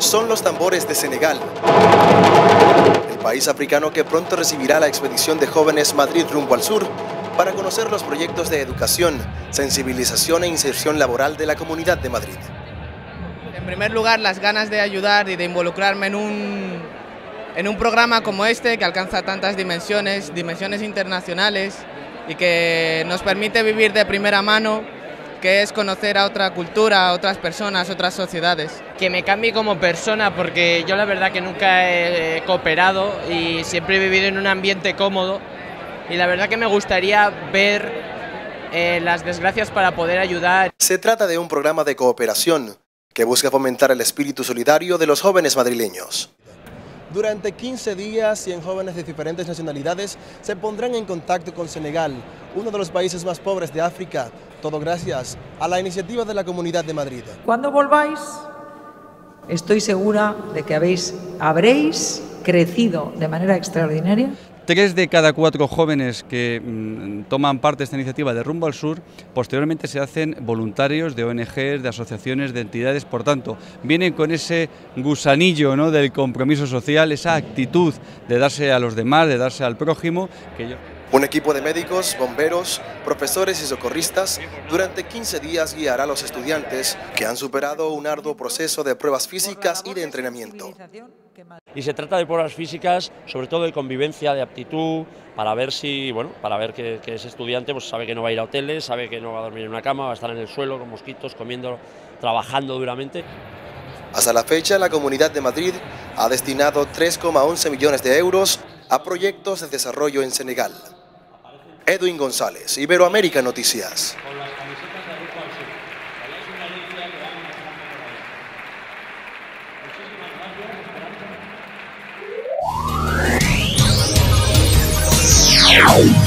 Son los tambores de Senegal, el país africano que pronto recibirá la expedición de jóvenes Madrid rumbo al sur para conocer los proyectos de educación, sensibilización e inserción laboral de la Comunidad de Madrid. En primer lugar, las ganas de ayudar y de involucrarme en un, en un programa como este que alcanza tantas dimensiones, dimensiones internacionales y que nos permite vivir de primera mano, que es conocer a otra cultura, a otras personas, otras sociedades. Que me cambie como persona porque yo la verdad que nunca he cooperado y siempre he vivido en un ambiente cómodo y la verdad que me gustaría ver eh, las desgracias para poder ayudar. Se trata de un programa de cooperación que busca fomentar el espíritu solidario de los jóvenes madrileños. Durante 15 días, 100 jóvenes de diferentes nacionalidades se pondrán en contacto con Senegal, uno de los países más pobres de África, todo gracias a la iniciativa de la Comunidad de Madrid. Cuando volváis, estoy segura de que habéis, habréis crecido de manera extraordinaria Tres de cada cuatro jóvenes que mm, toman parte de esta iniciativa de Rumbo al Sur, posteriormente se hacen voluntarios de ONGs, de asociaciones, de entidades, por tanto, vienen con ese gusanillo ¿no? del compromiso social, esa actitud de darse a los demás, de darse al prójimo. Un equipo de médicos, bomberos, profesores y socorristas durante 15 días guiará a los estudiantes que han superado un arduo proceso de pruebas físicas y de entrenamiento. Y se trata de pruebas físicas, sobre todo de convivencia, de aptitud, para ver si, bueno, para ver que, ese estudiante pues, sabe que no va a ir a hoteles, sabe que no va a dormir en una cama, va a estar en el suelo con mosquitos, comiendo, trabajando duramente. Hasta la fecha, la Comunidad de Madrid ha destinado 3,11 millones de euros a proyectos de desarrollo en Senegal. Edwin González, Iberoamérica Noticias. Ow!